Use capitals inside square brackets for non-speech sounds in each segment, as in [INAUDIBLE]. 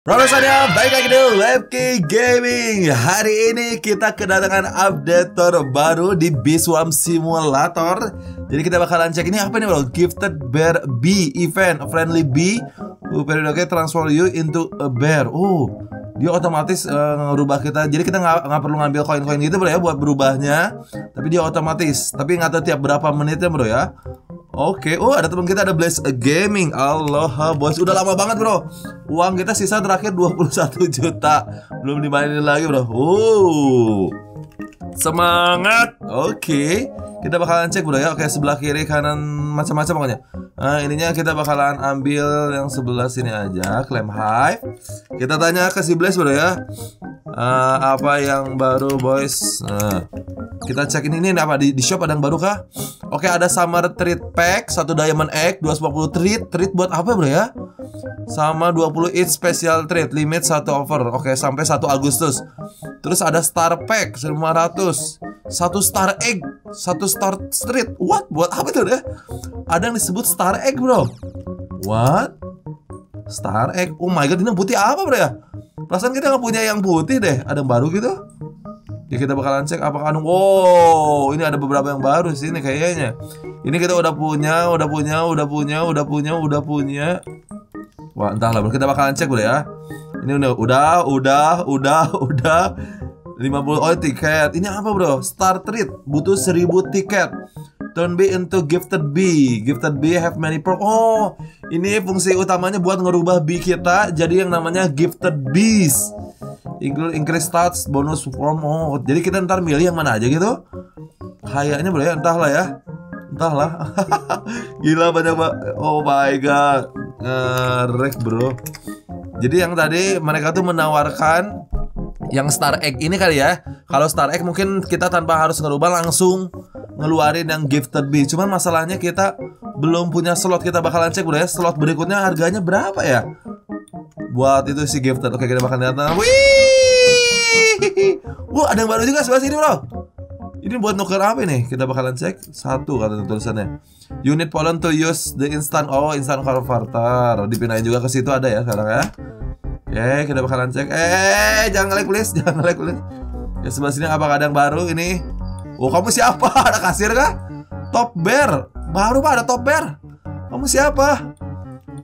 Romesannya, baik lagi di Lepki Gaming. Hari ini kita kedatangan update terbaru di Biswam Simulator. Jadi kita bakalan cek ini apa nih bro? Gifted Bear B event A friendly bee who periodically transform you into a bear. Oh dia otomatis uh, ngerubah kita. Jadi kita nggak perlu ngambil koin-koin gitu bro ya buat berubahnya. Tapi dia otomatis. Tapi nggak tahu tiap berapa menitnya bro ya Oke, oh ada teman kita ada Blaze Gaming. Allah, bos, udah lama banget, Bro. Uang kita sisa terakhir 21 juta. Belum dimainin lagi, Bro. Uh. Semangat. Oke. Kita bakalan cek, Bro ya. Oke, sebelah kiri kanan macam-macam pokoknya. Nah, ininya kita bakalan ambil yang sebelah sini aja, claim high. Kita tanya ke si Blaze, Bro ya. Uh, apa yang baru, boys? Nah. Kita cek ini, ini apa di, di shop ada yang baru kah? Oke ada summer treat pack satu diamond egg 250 treat treat buat apa bro ya? Sama 20 each special treat limit satu offer. Oke sampai 1 Agustus. Terus ada star pack 1500 satu star egg satu star street. What? Buat apa itu deh? Ada yang disebut star egg bro. What? Star egg. Oh my god ini putih apa bro ya? Perasaan kita nggak punya yang putih deh. Ada yang baru gitu? Ya kita bakalan cek apakah Oh ini ada beberapa yang baru sih ini kayaknya Ini kita udah punya Udah punya Udah punya Udah punya Udah punya. Wah entahlah kita bakalan cek udah ya. Ini udah Udah Udah Udah Udah 50 oh tiket. Ini apa bro? Star treat Butuh 1000 tiket. Turn B into gifted B Gifted B have many perk Oh Ini fungsi utamanya buat ngerubah B kita Jadi yang namanya gifted bees. Include increase stats bonus form oh. Jadi kita ntar milih yang mana aja gitu. Kayaknya boleh ya entahlah ya entahlah [LAUGHS] gila banyak banget oh my god ngerek bro jadi yang tadi mereka tuh menawarkan yang Star Egg ini kali ya. Kalau Star Egg mungkin kita tanpa harus ngerubah langsung ngeluarin yang Gifted B. Cuman masalahnya kita belum punya slot. Kita bakalan cek udah ya slot berikutnya harganya berapa ya? buat itu si gifted. Oke, kita makan datang. Wih! [LAUGHS] Wah, ada yang baru juga sebelah sini, Bro. Ini buat nuker apa nih? Kita bakalan cek. Satu kata tulisannya. Unit pollen to use the instant oh instant converter. Dipindahin juga ke situ ada ya sekarang ya. Oke, kita bakalan cek. Eh, jangan ngelek please, [LAUGHS] jangan ngelek please. Ya sebelah sini apakah ada yang baru ini? Oh, kamu siapa? [LAUGHS] Ada kasir kah? Top Bear. Baru Pak ada Top Bear. Kamu siapa?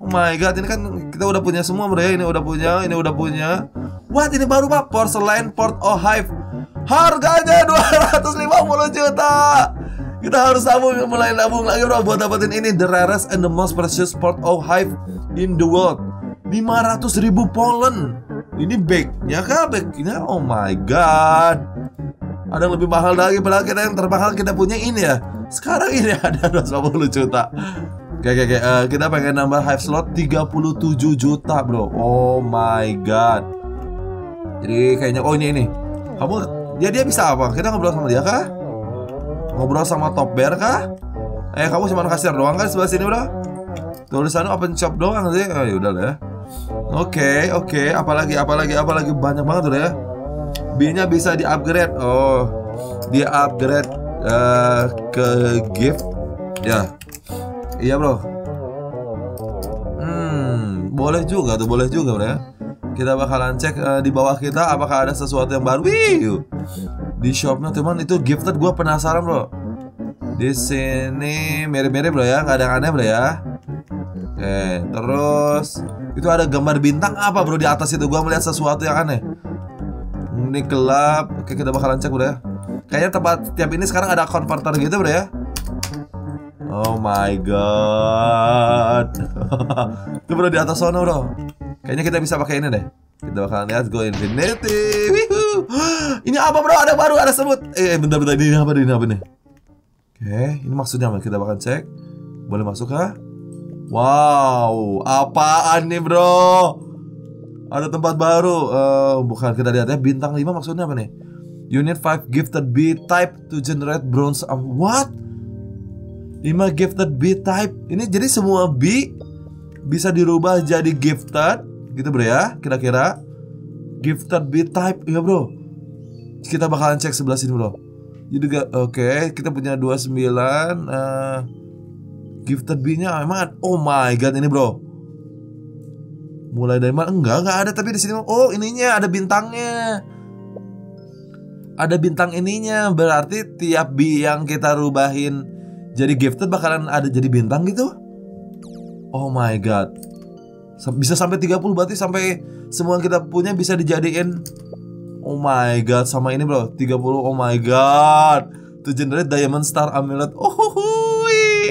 Oh my god, ini kan kita udah punya semua bro ya. Ini udah punya, ini udah punya. What ini baru pak? Porcelain Port of Hive. Harganya 250 juta. Kita harus nabung mulai nabung lagi bro buat dapetin ini the rarest and the most precious Port of Hive in the world. 500 ribu pollen. Ini bagnya kah? Bagnya? Oh my god. Ada yang lebih mahal lagi padahal kita yang termahal kita punya ini ya. Sekarang ini [LAUGHS] ada 250 juta. Oke oke oke uh, kita pengen nambah hive slot 37 juta bro Oh my god Jadi kayaknya oh ini ini Kamu dia dia bisa apa? Kita ngobrol sama dia kah? Ngobrol sama top bear kah? Eh kamu cuma kasir doang kan sebelah sini bro? Tulisannya open shop doang sih. Oh yaudah lah ya. Oke oke. Apalagi apalagi apalagi banyak banget tuh ya. B-nya bisa di upgrade Oh dia upgrade uh, ke gift. Ya. Iya bro. Hmm Boleh juga tuh Boleh juga bro ya Kita bakalan cek uh, di bawah kita Apakah ada sesuatu yang baru. Wih. Di shopnya teman itu gifted Gue penasaran bro. Di sini mirip-mirip bro ya. Gak ada yang aneh bro ya. Oke Terus Itu ada gambar bintang apa bro di atas itu? Gue melihat sesuatu yang aneh. Ini gelap. Oke kita bakalan cek bro ya. Kayaknya tempat tiap ini sekarang ada converter gitu bro ya. Oh my god. [LAUGHS] Itu bro di atas sana bro. Kayaknya kita bisa pakai ini deh. Kita bakalan lihat go infinity. [GASPS] Ini apa bro? Ada baru, ada sebut. Eh, bentar bentar ini apa ini apa nih? Oke, ini maksudnya apa? Kita bakal cek. Boleh masuk kah? Wow, apaan nih bro? Ada tempat baru. Uh, bukan kita lihat ya. Bintang 5 maksudnya apa nih? Unit 5 gifted B type to generate bronze. Um, what? 5 gifted B type. Ini jadi semua B bisa dirubah jadi gifted gitu bro ya, kira-kira. Gifted B type ya bro. Kita bakalan cek sebelah sini bro. Jadi oke, okay, kita punya 29 uh, gifted B-nya emang oh my god ini bro. Mulai dari mana? Enggak, enggak ada tapi di sini oh ininya ada bintangnya. Ada bintang ininya, berarti tiap bi yang kita rubahin jadi gifted bakalan ada jadi bintang gitu. Oh my god. Bisa sampai 30 berarti sampai semua yang kita punya bisa dijadiin Oh my god, sama ini bro, 30 oh my god. To generate diamond star amulet. Oh, hui.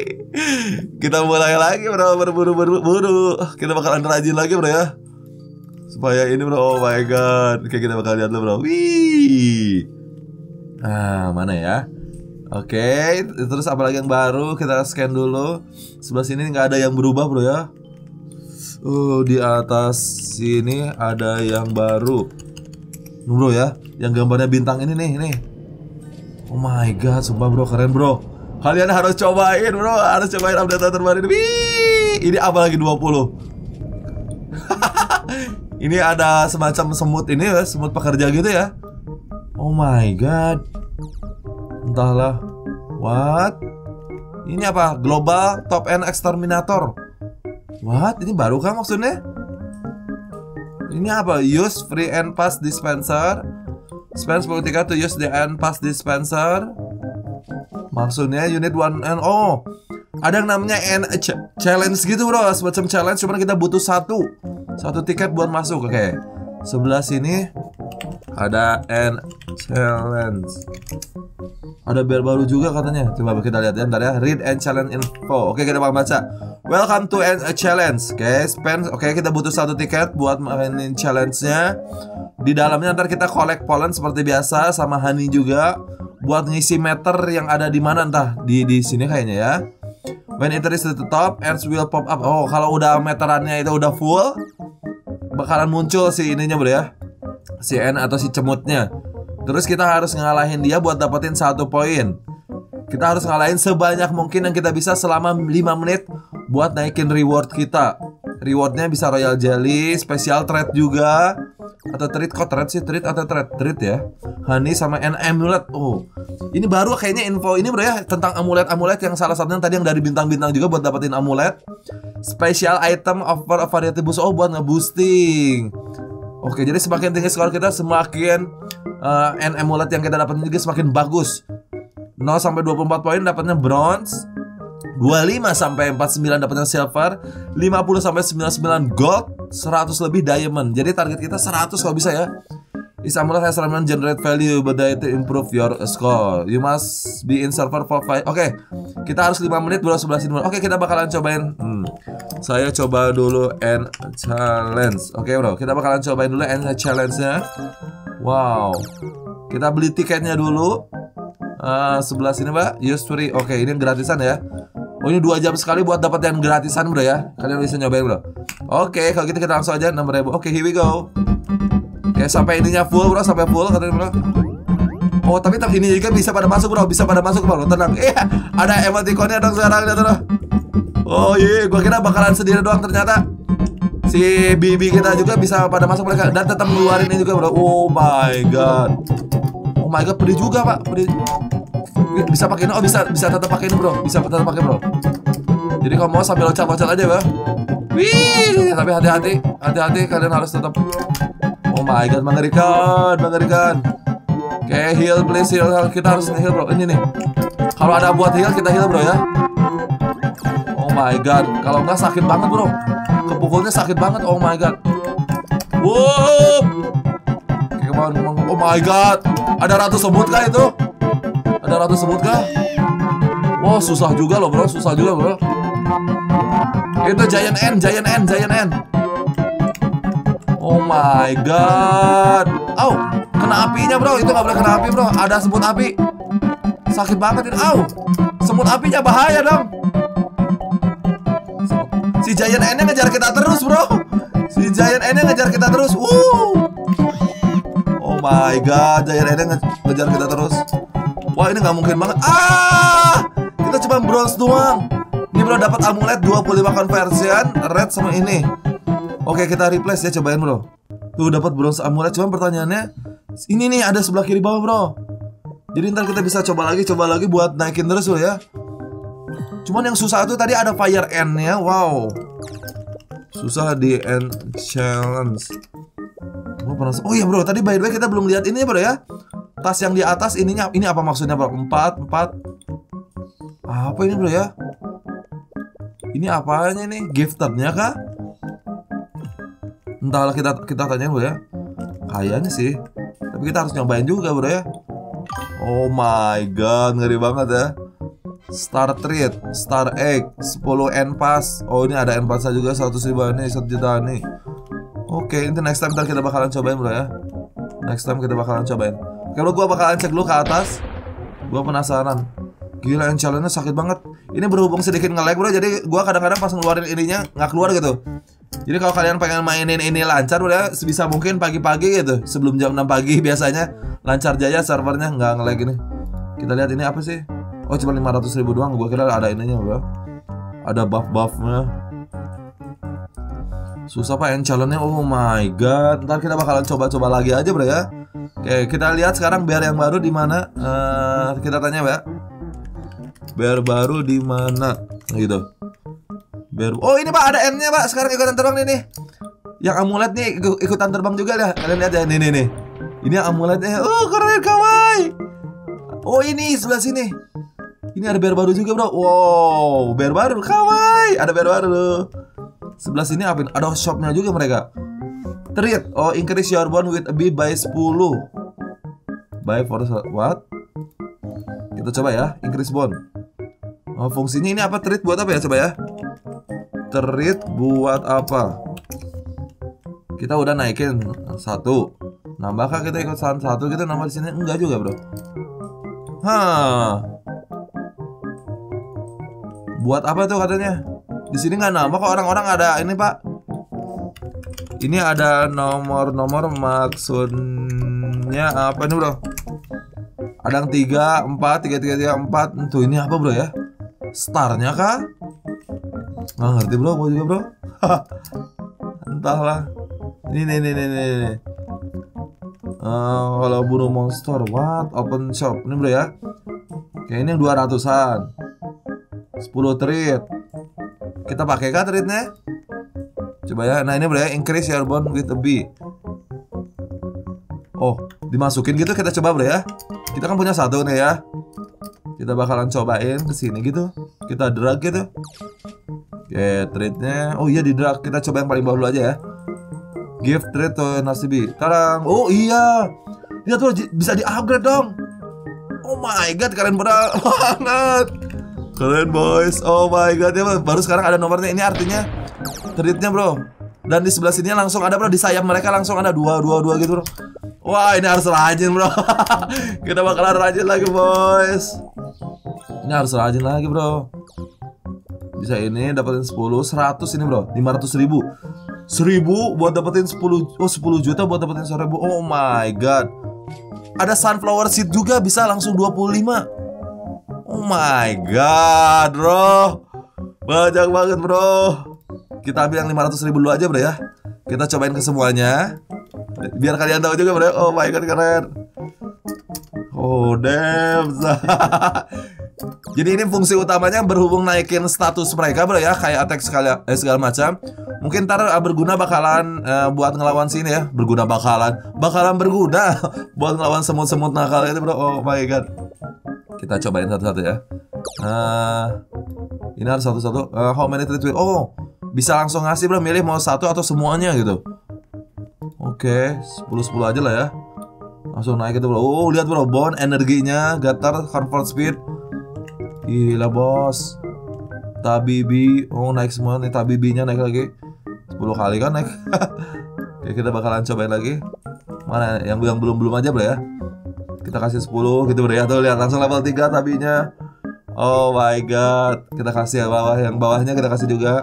Kita mulai lagi bro, berburu-buru. Kita bakalan rajin lagi bro ya. Supaya ini bro, oh my god. Oke, kita bakal lihat dulu bro. Wih. Nah, mana ya? Oke, terus apa lagi yang baru? Kita scan dulu. Sebelah sini nggak ada yang berubah, bro ya. Uh, di atas sini ada yang baru. Bro ya, yang gambarnya bintang ini nih, nih. Oh my god, sumpah bro, keren bro. Kalian harus cobain bro, harus cobain update terbaru ini. Ini apa lagi 20? [LAUGHS] ini ada semacam semut ini ya, semut pekerja gitu ya. Oh my god. Entahlah. What? Ini apa? Global Top End Exterminator. What? Ini baru kan maksudnya? Ini apa? Use free and pass dispenser. Spend 10 tiket to use the end pass dispenser. Maksudnya unit one and oh ada yang namanya N challenge gitu bro semacam challenge cuman kita butuh satu satu tiket buat masuk oke okay. sebelah sini ada N challenge ada bel baru juga katanya coba kita lihat ya ntar ya read and challenge info oke kita bakal baca welcome to N challenge oke okay, oke okay, kita butuh satu tiket buat mainin challenge-nya. Di dalamnya ntar kita collect pollen seperti biasa sama honey juga buat ngisi meter yang ada di mana entah di di sini kayaknya ya. When it to the top ends will pop up. Oh kalau udah meterannya itu udah full bakalan muncul si ininya bro ya. Si N atau si cemutnya. Terus kita harus ngalahin dia buat dapetin satu poin. Kita harus ngalahin sebanyak mungkin yang kita bisa selama 5 menit buat naikin reward kita. Rewardnya bisa royal jelly, special treat juga atau treat kok treat sih treat atau treat treat ya. Honey sama N amulet. Oh, ini baru kayaknya info ini bro ya tentang amulet amulet yang salah satunya tadi yang dari bintang-bintang juga buat dapetin amulet. Special item offer a variety boost. Oh buat ngeboosting. Oke, jadi semakin tinggi skor kita, semakin uh, N emulet yang kita dapat juga semakin bagus. 0 sampai 24 poin dapatnya bronze. 25 sampai 49 dapatnya silver, 50 sampai 99 gold, 100 lebih diamond. Jadi target kita 100 kalau bisa ya. Is amulet has remain generate value but to improve your score. You must be in server for five. Oke, okay. kita harus 5 menit baru 11 menit. Oke, okay, kita bakalan cobain. Hmm. Saya coba dulu end challenge. Oke, okay, bro. Kita bakalan cobain dulu end challenge-nya. Wow. Kita beli tiketnya dulu. Uh, sebelah sini, Pak. Use free. Oke, okay, ini gratisan ya. Oh ini dua jam sekali buat dapat yang gratisan bro ya Kalian bisa nyobain bro Oke okay, kalau gitu kita langsung aja 6000 Oke okay, here we go Ya sampai ininya full bro, sampai full katanya bro. Oh tapi tapi ini juga bisa pada masuk bro, bisa pada masuk bro, tenang. Iya, ada emoticonnya dong sekarang lihat bro. Oh iya, gua kira bakalan sendiri doang ternyata. Si Bibi kita juga bisa pada masuk mereka dan tetap ngeluarin ini juga bro. Oh my god. Oh my god, pedih juga pak, pedih. Bisa pakai ini, oh bisa bisa tetap pakai ini bro, bisa tetap pakai bro. Jadi kalau mau sambil loncat-loncat aja bro. Wih, tapi hati-hati, hati-hati kalian harus tetap Oh my god, mengerikan, mengerikan. Oke, okay, heal please heal. Kita harus heal bro. Ini nih. Kalau ada buat heal kita heal bro ya. Oh my god, kalau nggak sakit banget bro. Kepukulnya sakit banget. Oh my god. Wow. Oh my god. Ada ratu semut kah itu? Ada ratu semut kah? Wow, susah juga loh bro, susah juga bro. Itu Giant N, Giant N, Giant N. Oh my god. Oh, kena apinya bro. Itu nggak boleh kena api bro. Ada semut api. Sakit banget ini. Oh, semut apinya bahaya dong. Si Giant N ngejar kita terus bro. Si Giant N ngejar kita terus. Uh. Oh my god, Giant N ngejar kita terus. Wah ini nggak mungkin banget. Ah, kita cuma bronze doang. Ini bro dapat amulet 25 conversion red sama ini. Oke kita replace ya cobain bro Tuh dapat bronze amulet Cuman pertanyaannya Ini nih ada sebelah kiri bawah bro Jadi ntar kita bisa coba lagi Coba lagi buat naikin terus bro ya Cuman yang susah itu tadi ada fire end ya Wow Susah di end challenge. Pernah Oh iya bro, tadi by the way kita belum lihat ini ya bro ya. Tas yang di atas ininya ini apa maksudnya bro? Empat, empat. Apa ini bro ya? Ini apanya nih? Giftednya kah? Entahlah kita kita tanya bro ya. Kayaknya sih. Tapi kita harus nyobain juga bro ya. Oh my god, ngeri banget ya. Star Treat, Star Egg, 10 N Pass. Oh ini ada N Pass juga 100 ribu nih, 1 juta nih. Oke, ini next time kita bakalan cobain bro ya. Next time kita bakalan cobain. Kalau gua bakalan cek dulu ke atas. Gua penasaran. Gila yang challenge sakit banget. Ini berhubung sedikit nge-lag bro, jadi gua kadang-kadang pas ngeluarin ininya nggak keluar gitu. Jadi kalau kalian pengen mainin ini lancar bro ya, sebisa mungkin pagi-pagi gitu, sebelum jam 6 pagi [LAUGHS] biasanya lancar jaya servernya nggak nge-lag ini. Kita lihat ini apa sih? Oh cuma 500 ribu doang Gue kira ada ininya bro Ada buff-buffnya Susah pak yang challenge-nya Oh my god Ntar kita bakalan coba-coba lagi aja bro ya Oke kita lihat sekarang biar yang baru di mana uh, Kita tanya ya Biar baru di mana gitu. Biar Oh ini pak ada N-nya pak. Sekarang ikutan terbang nih nih. Yang amulet nih ikutan terbang juga ya Kalian lihat ya nih nih nih. Ini amuletnya Oh keren kawaii. Oh ini sebelah sini. Ini ada bear baru juga bro. Wow bear baru. Kawaii Ada bear baru. Sebelah sini apa Ada shopnya juga mereka Treat. Oh increase your bond with a bee by 10 By for what? Kita coba ya Increase bond. Oh fungsinya ini apa? Treat buat apa ya? Coba ya. Treat buat apa? Kita udah naikin Satu. Nambahkah kita ikut satu? Kita nambah di sini? Enggak juga bro. Hah. Buat apa tuh katanya? Di sini nggak nama kok orang-orang ada ini pak. Ini ada nomor-nomor maksudnya apa nih bro? Ada yang tiga, empat, tiga, tiga, tiga, empat. Tuh ini apa bro ya? Starnya kah? Nggak ngerti bro, gue juga bro. [LAUGHS] Entahlah. Ini nih nih nih nih. Uh, kalau bunuh monster, what? Open shop, ini bro ya? Kayaknya dua ratusan. 10 treat Kita pakai kan treatnya? Coba ya, nah ini bro ya. Increase your bond with a bee Oh, dimasukin gitu kita coba bro ya? Kita kan punya satu nih ya. Kita bakalan cobain ke sini gitu. Kita drag gitu. Oke, treatnya Oh iya di drag, kita coba yang paling bawah dulu aja ya. Give treat to nasibi Tarang, oh iya. Lihat tuh bisa di upgrade dong. Oh my god, keren banget. [LAUGHS] Keren boys. Oh my god. Ya baru sekarang ada nomornya. Ini artinya Treatnya bro. Dan di sebelah sini langsung ada bro. Di sayap mereka langsung ada dua dua dua gitu bro. Wah ini harus rajin bro. [LAUGHS] Kita bakalan rajin lagi boys. Ini harus rajin lagi bro. Bisa ini dapetin 10 100 ini bro. 500 ribu. 1000 buat dapetin 10 Oh 10 juta buat dapetin 1000 Oh my god. Ada sunflower seed juga bisa langsung 25 Oh my god, bro. Banyak banget, bro. Kita ambil yang 500 ribu dulu aja, bro ya. Kita cobain ke semuanya. Biar kalian tahu juga, bro. Oh my god, keren. Oh, damn. [LAUGHS] Jadi ini fungsi utamanya berhubung naikin status mereka, bro ya. Kayak attack segala, eh, segala macam. Mungkin ntar uh, berguna bakalan uh, buat ngelawan sini ya. Berguna bakalan. Bakalan berguna [LAUGHS] buat ngelawan semut-semut nakal itu, bro. Oh my god. Kita cobain satu-satu ya. Uh, ini harus satu-satu. Uh, how many tweet? Oh, bisa langsung ngasih bro, milih mau satu atau semuanya gitu. Oke, okay, 10-10 aja lah ya. Langsung naik itu bro. Oh, lihat bro, bond energinya, gatar, convert speed. Gila bos. Tabibi, oh naik semua nih tabibinya naik lagi. 10 kali kan naik. [LAUGHS] Oke, kita bakalan cobain lagi. Mana yang yang belum belum aja bro ya. Kita kasih 10 gitu bro ya Tuh lihat langsung level 3 tabinya Oh my god Kita kasih yang bawah Yang bawahnya kita kasih juga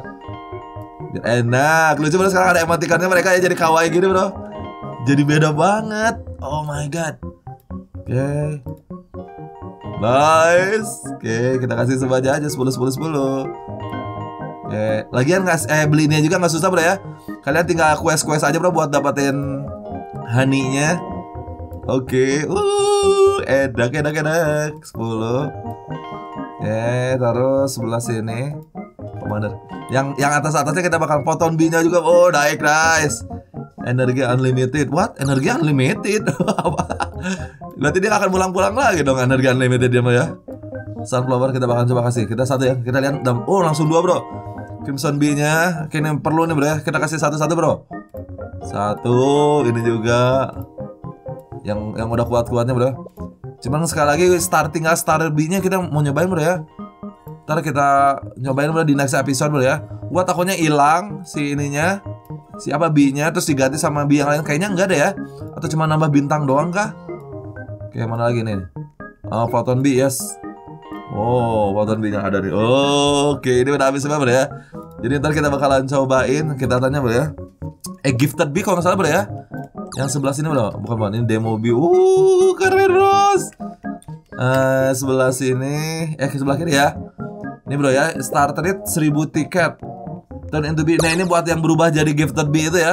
Enak. Lucu bro sekarang ada emotikannya mereka ya jadi kawaii gini bro. Jadi beda banget. Oh my god. Oke. Okay. Nice. Oke okay, kita kasih semuanya aja 10 10 10 Oke okay. Lagian nggak eh belinya juga nggak susah bro ya. Kalian tinggal quest-quest aja bro buat dapetin honey-nya. Oke, okay. uh, enak, enak, enak. 10 Oke, taruh sebelah sini Yang yang atas atasnya kita bakal poton B-nya juga. Oh, naik guys. Energi unlimited. What? Energi unlimited? [LAUGHS] Berarti dia akan pulang-pulang lagi dong energi unlimited dia mah ya. Sunflower kita bakal coba kasih. Kita satu ya. Kita lihat. Oh, langsung dua bro. Crimson B-nya. Kayaknya perlu nih bro ya. Kita kasih satu-satu bro. Satu. Ini juga. Yang yang udah kuat-kuatnya bro. Cuman sekali lagi starting starter B-nya kita mau nyobain bro ya. Ntar kita nyobain bro di next episode bro ya. Gua takutnya hilang si ininya. Si apa B-nya terus diganti sama B yang lain kayaknya enggak ada ya. Atau cuma nambah bintang doang kah? Oke, mana lagi nih? Oh, Photon B, yes. Oh, Photon B-nya ada nih. Oh, oke, ini udah habis bro ya. Jadi ntar kita bakalan cobain, kita tanya bro ya. Eh, gifted B kalau nggak salah bro ya. Yang sebelah sini bro, bukan bro, ini demo view. Uh, keren bros. Uh, sebelah sini, eh sebelah kiri ya. Ini bro ya, starter rate 1000 tiket. Turn into B. Nah ini buat yang berubah jadi gifted B itu ya.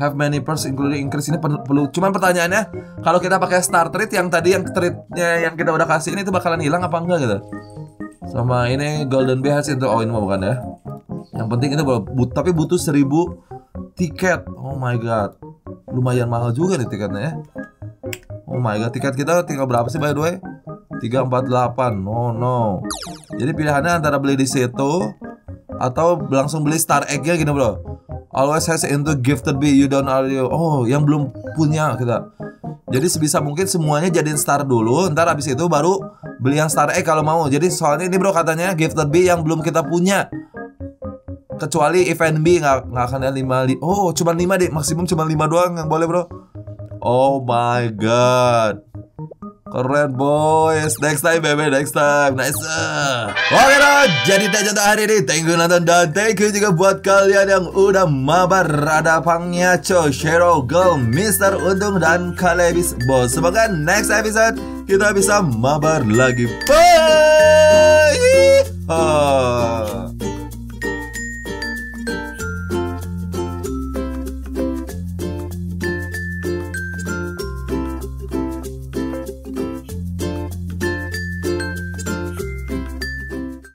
Have many perks including increase ini perlu. Cuman pertanyaannya, kalau kita pakai starter rate yang tadi yang treatnya yang kita udah kasih ini itu bakalan hilang apa enggak gitu? Sama ini golden B has itu oh ini mah bukan ya. Yang penting itu but, tapi butuh 1000 tiket. Oh my god lumayan mahal juga nih tiketnya ya. Oh my god, tiket kita tinggal berapa sih by the way? 348. No, no. Jadi pilihannya antara beli di situ atau langsung beli star egg-nya gini, Bro. Always has into gifted be you don't already. Oh, yang belum punya kita. Jadi sebisa mungkin semuanya jadiin star dulu, ntar habis itu baru beli yang star egg kalau mau. Jadi soalnya ini bro katanya gifted be yang belum kita punya kecuali event B nggak nggak akan ada lima li oh cuma lima deh maksimum cuma lima doang yang boleh bro oh my god Keren boys. Next time baby Next time. Nice Oke dong Jadi tak contoh hari ini. Thank you nonton. Dan thank you juga buat kalian yang udah mabar Ada Pangyaco Shero Girl Mister Untung Dan Kalebis Bos. Semoga next episode Kita bisa mabar lagi. Bye